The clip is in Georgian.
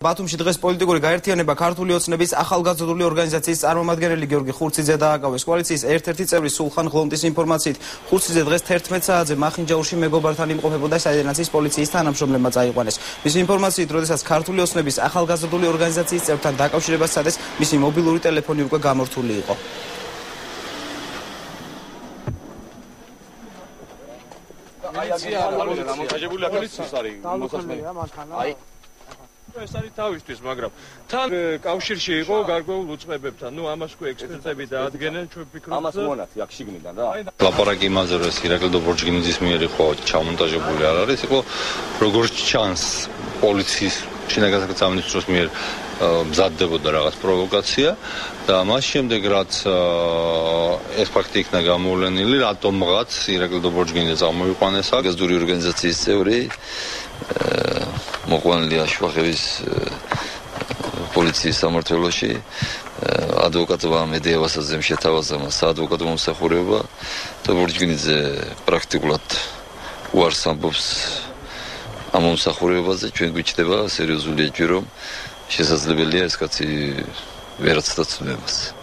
ბათუმში დღეს პოლიტიკური გაერთიანება ქართული ოცნების ახალგაზრდული ორგანიზაციის წარმომადგენელი გიორგი ხურციძე დააკავეს კოალიციის ერთ-ერთი წევრი სულხან ღლონტის ინფორმაციით ხურციძე დღეს 11 საათზე მახინჯაურში მეგობართან იმყოფებოდა ის პოლიციის თანამშრომლებმა წაიყვანეს მის ინფორმაციით როდესაც ქართული ოცნების ახალგაზრდული ორგანიზაციის წევრთან დაკავშირებას სცადეს მისი მობილური ტელეფონი უკვე გამორთული იყო აი აგერ არის გამონტაჟებული აფიციის არის მოსასმენი აი ეს არის თავისთვის, მაგრამ თან კავშირში იყო გარკვეულ უწყებებთან. ნუ ამას ხო ექსპერტები დაადგენენ, ჩვენ ვფიქრობთ. ამას მონათი აქ შიგნიდან რა. ლაპარაკი იმაზე რომ ეს ირაკლი დობორჯგინიძის მიერ იყო ჩამონტაჟებული არ არის, იყო როგორც ჩანს პოლიციის შინაგან სამინისტროს მიერ მზადდებოდა რაღაც პროვოკაცია და მას შემდეგ რაც ეს ფაქტი იქნა გამოვლენილი, რატომღაც ირაკლი დობორჯგინიძე წამოიყვანეს აგაზდური ორგანიზაციის წევრი მოყვანილია შვახების პოლიციის სამართლოში ადვოკატმა მედიავასაძემ შეთავაზა მას ადვოკატო მომსახურება და ბორჯგინიძე პრაქტიკულად უარს ამბობს ამ მომსახურებაზე. ჩვენ გვიჩნდება სერიოზული ეჭვი რომ შესაძლებელია ეს კაცი ვერაცდაც ცნებას